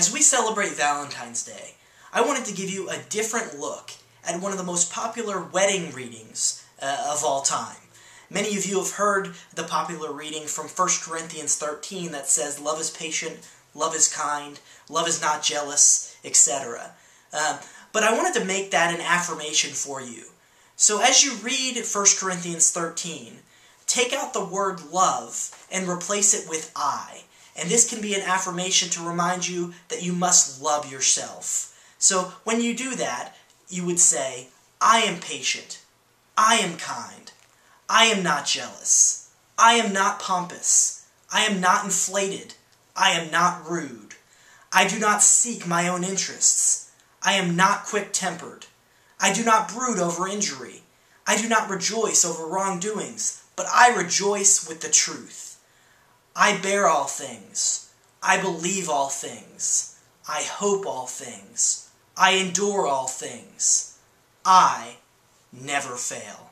As we celebrate Valentine's Day, I wanted to give you a different look at one of the most popular wedding readings uh, of all time. Many of you have heard the popular reading from 1 Corinthians 13 that says, Love is patient, love is kind, love is not jealous, etc. Uh, but I wanted to make that an affirmation for you. So as you read 1 Corinthians 13, take out the word love and replace it with I. And this can be an affirmation to remind you that you must love yourself. So when you do that, you would say, I am patient. I am kind. I am not jealous. I am not pompous. I am not inflated. I am not rude. I do not seek my own interests. I am not quick tempered. I do not brood over injury. I do not rejoice over wrongdoings, but I rejoice with the truth. I bear all things. I believe all things. I hope all things. I endure all things. I never fail.